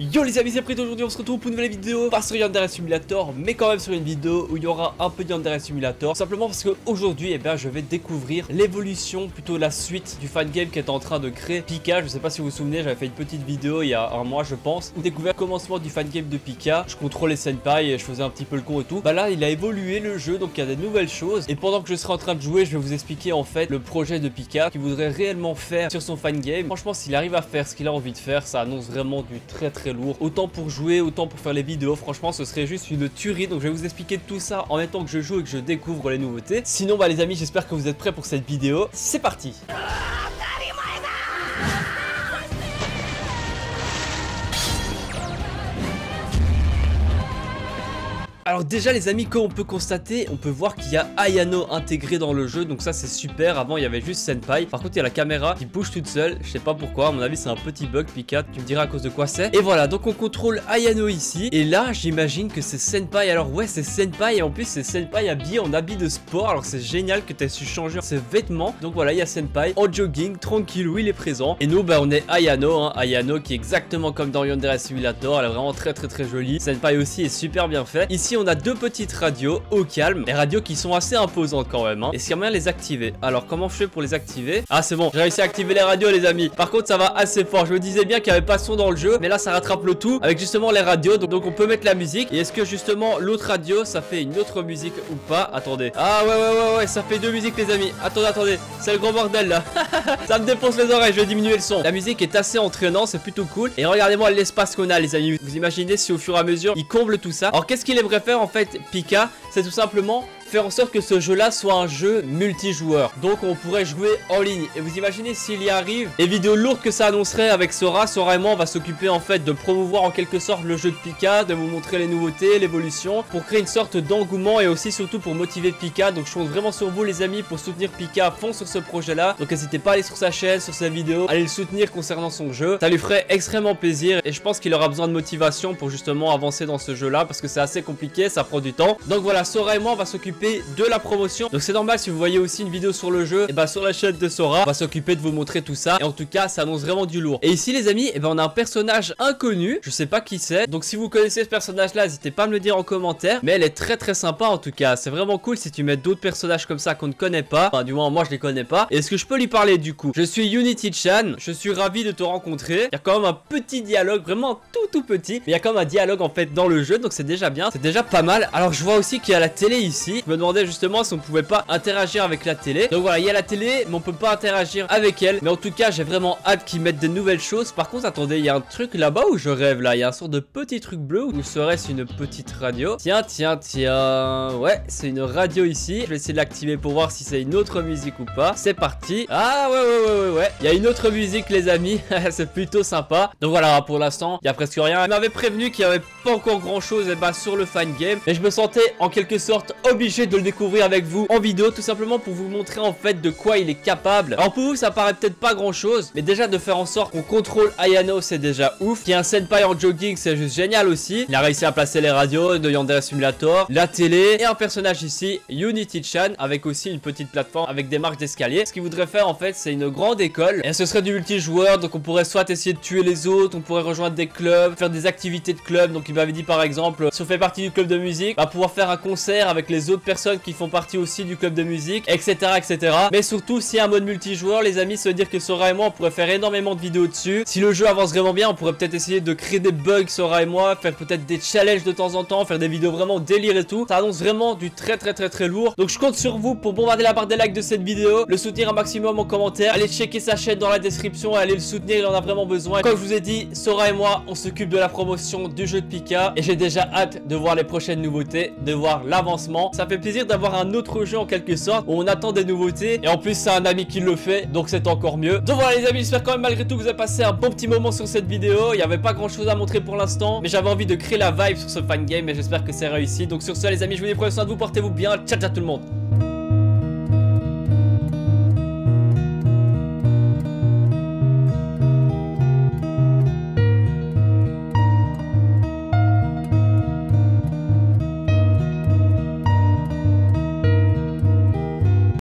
Yo les amis c'est Prêt aujourd'hui on se retrouve pour une nouvelle vidéo Pas sur Yandere Simulator mais quand même sur une vidéo où il y aura un peu de Yandere Simulator Simplement parce qu'aujourd'hui eh bien, je vais découvrir l'évolution plutôt la suite du fan game qui est en train de créer Pika. Je sais pas si vous vous souvenez j'avais fait une petite vidéo il y a un mois je pense Où découvert le commencement du fan game de Pika. Je contrôlais Senpai et je faisais un petit peu le con et tout. Bah là il a évolué le jeu donc il y a des nouvelles choses. Et pendant que je serai en train de jouer je vais vous expliquer en fait le projet de Pika Qu'il voudrait réellement faire sur son fan game. Franchement s'il arrive à faire ce qu'il a envie de faire ça annonce vraiment du très très lourd. Autant pour jouer, autant pour faire les vidéos. Franchement, ce serait juste une tuerie. Donc, je vais vous expliquer tout ça en même temps que je joue et que je découvre les nouveautés. Sinon, bah, les amis, j'espère que vous êtes prêts pour cette vidéo. C'est parti! Alors déjà les amis comme on peut constater on peut voir qu'il y a Ayano intégré dans le jeu donc ça c'est super. Avant il y avait juste Senpai. Par contre il y a la caméra qui bouge toute seule. Je sais pas pourquoi. À mon avis c'est un petit bug Pika tu me diras à cause de quoi c'est. Et voilà donc on contrôle Ayano ici. Et là j'imagine que c'est Senpai. Alors ouais c'est Senpai. Et en plus c'est Senpai habillé en habit de sport. Alors c'est génial que tu su changer ses vêtements. Donc voilà il y a Senpai en jogging tranquille où il est présent. Et nous bah on est Ayano hein. Ayano qui est exactement comme dans Yandere Simulator. Elle est vraiment très très très jolie. Senpai aussi est super bien fait. Ici on a deux petites radios au calme. Les radios qui sont assez imposantes quand même. Hein. Et s'il y a moyen de les activer. Alors comment je fais pour les activer? Ah c'est bon, j'ai réussi à activer les radios les amis. Par contre ça va assez fort. Je me disais bien qu'il n'y avait pas de son dans le jeu. Mais là ça rattrape le tout avec justement les radios. Donc, on peut mettre la musique. Et est-ce que justement l'autre radio ça fait une autre musique ou pas? Attendez. Ah ouais ouais ouais ouais ça fait deux musiques les amis. Attendez attendez. C'est le gros bordel là. ça me défonce les oreilles. Je vais diminuer le son. La musique est assez entraînante. C'est plutôt cool. Et regardez-moi l'espace qu'on a les amis. Vous imaginez si au fur et à mesure il comble tout ça. Alors qu'est-ce qu'il aimerait faire en fait Pika, c'est tout simplement faire en sorte que ce jeu là soit un jeu multijoueur. Donc on pourrait jouer en ligne. Et vous imaginez s'il y arrive les vidéos lourdes que ça annoncerait avec Sora. Sora et moi on va s'occuper en fait de promouvoir en quelque sorte le jeu de Pika de vous montrer les nouveautés l'évolution pour créer une sorte d'engouement et aussi surtout pour motiver Pika. Donc je compte vraiment sur vous les amis pour soutenir Pika à fond sur ce projet là donc n'hésitez pas à aller sur sa chaîne sur sa vidéo allez le soutenir concernant son jeu. Ça lui ferait extrêmement plaisir et je pense qu'il aura besoin de motivation pour justement avancer dans ce jeu là parce que c'est assez compliqué ça prend du temps. Donc voilà Sora et moi on va s'occuper de la promotion. Donc c'est normal si vous voyez aussi une vidéo sur le jeu, et eh bah ben, sur la chaîne de Sora, on va s'occuper de vous montrer tout ça. Et en tout cas, ça annonce vraiment du lourd. Et ici les amis, et eh ben on a un personnage inconnu, je sais pas qui c'est. Donc si vous connaissez ce personnage là, n'hésitez pas à me le dire en commentaire. Mais elle est très très sympa en tout cas. C'est vraiment cool si tu mets d'autres personnages comme ça qu'on ne connaît pas. Enfin du moins moi je les connais pas. Est-ce que je peux lui parler du coup? Je suis Unity Chan, je suis ravi de te rencontrer. Il y a quand même un petit dialogue, vraiment tout tout petit. Mais il y a quand même un dialogue en fait dans le jeu, donc c'est déjà bien. C'est déjà pas mal. Alors je vois aussi qu'il y a la télé ici. Je me demandais justement si on pouvait pas interagir avec la télé. Donc voilà, il y a la télé, mais on peut pas interagir avec elle. Mais en tout cas, j'ai vraiment hâte qu'ils mettent de nouvelles choses. Par contre, attendez, il y a un truc là-bas où je rêve là. Il y a un sort de petit truc bleu où serait-ce une petite radio Tiens, tiens, tiens. Ouais, c'est une radio ici. Je vais essayer de l'activer pour voir si c'est une autre musique ou pas. C'est parti. Ah ouais, ouais, ouais, ouais, ouais. Il y a une autre musique, les amis. c'est plutôt sympa. Donc voilà, pour l'instant, il y a presque rien. Elle m'avait prévenu qu'il y avait pas encore grand chose eh ben, sur le fan game. Mais je me sentais en quelque sorte obligé de le découvrir avec vous en vidéo tout simplement pour vous montrer en fait de quoi il est capable. Alors pour vous ça paraît peut-être pas grand chose mais déjà de faire en sorte qu'on contrôle Ayano c'est déjà ouf. Qu'il y a un senpai en jogging c'est juste génial aussi. Il a réussi à placer les radios de Yandere Simulator, la télé et un personnage ici Unity Chan avec aussi une petite plateforme avec des marques d'escalier. Ce qu'il voudrait faire en fait c'est une grande école et ce serait du multijoueur donc on pourrait soit essayer de tuer les autres, on pourrait rejoindre des clubs, faire des activités de club. Donc il m'avait dit par exemple si on fait partie du club de musique, on va pouvoir faire un concert avec les autres personnes qui font partie aussi du club de musique, etc. etc. Mais surtout, si un mode multijoueur, les amis, se dire que Sora et moi, on pourrait faire énormément de vidéos dessus. Si le jeu avance vraiment bien, on pourrait peut-être essayer de créer des bugs, Sora et moi, faire peut-être des challenges de temps en temps, faire des vidéos vraiment délire et tout. Ça annonce vraiment du très très très très lourd. Donc je compte sur vous pour bombarder la barre des likes de cette vidéo, le soutenir un maximum en commentaire, allez checker sa chaîne dans la description, allez le soutenir, il en a vraiment besoin. Comme je vous ai dit, Sora et moi, on s'occupe de la promotion du jeu de Pika et j'ai déjà hâte de voir les prochaines nouveautés, de voir l'avancement. Ça plaisir d'avoir un autre autre jeu en quelque sorte. Où on attend des nouveautés et en plus c'est un ami qui le fait donc c'est encore mieux. Donc voilà les amis j'espère quand même malgré tout que vous avez passé un bon petit moment sur cette vidéo. Il n'y avait pas grand chose à montrer pour l'instant mais j'avais envie de créer la vibe sur ce fan game et j'espère que c'est réussi. Donc sur ce les amis je vous dis prenez soin de vous portez-vous bien. Ciao ciao tout le monde